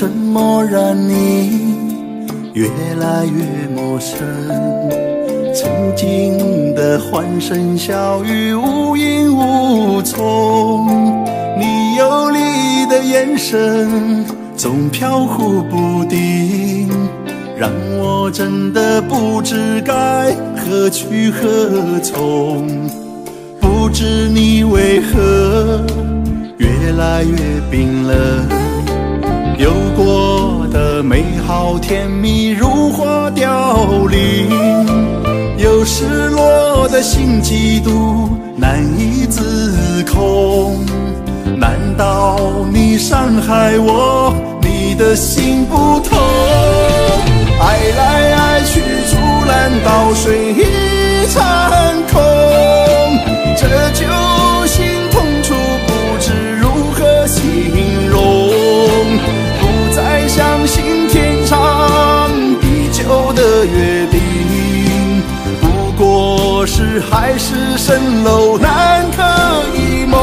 怎么让你越来越陌生。曾经的欢声笑语无影无踪，你有你的眼神总飘忽不定，让我真的不知该何去何从。不知你为何越来越冰冷，有过的美好甜蜜如花凋零。有失落的心嫉妒难以自控，难道你伤害我，你的心不痛？约定不。过是海市蜃楼，难可一梦。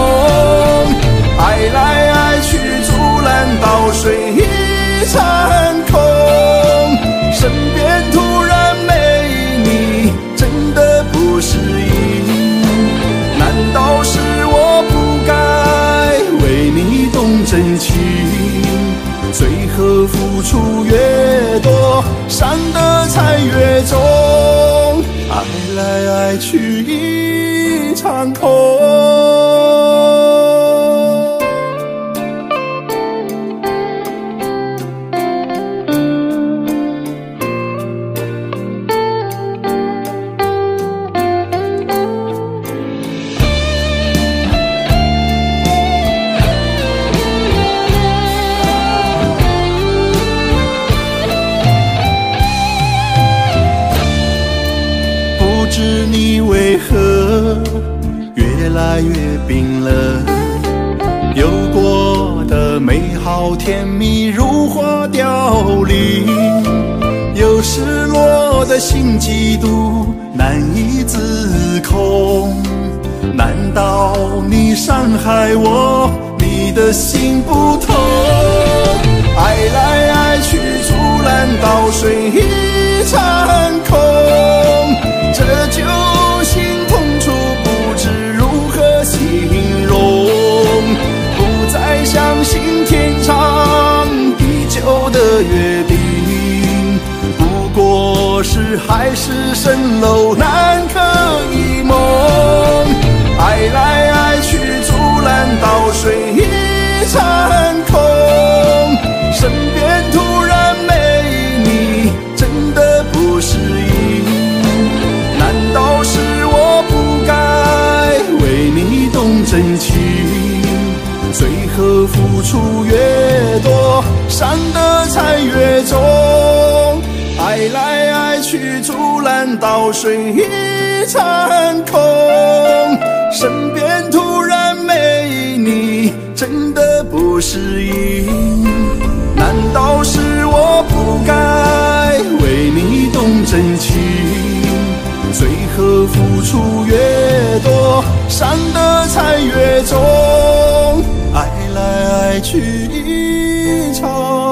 爱来爱去，竹篮倒水一场空。身边突然没你，真的不适应。难道是我不该为你动真情？最后付出越多，伤的。来爱去一场空。河越来越冰冷，有过的美好甜蜜如花凋零，有失落的心嫉妒难以自控。难道你伤害我，你的心不痛？爱来爱去，竹篮倒水一的约定，不过是海市蜃楼，难可一梦。爱来爱去，竹篮倒水一场空。身边突然没你，真的不适应。难道是我不该为你动真情？最后付出越多，伤得才越重。爱来爱去，竹篮倒水一场空。身边突然没你，真的不适应。难道是我不该为你动真情？最后付出越多，伤得才越重。来去一场。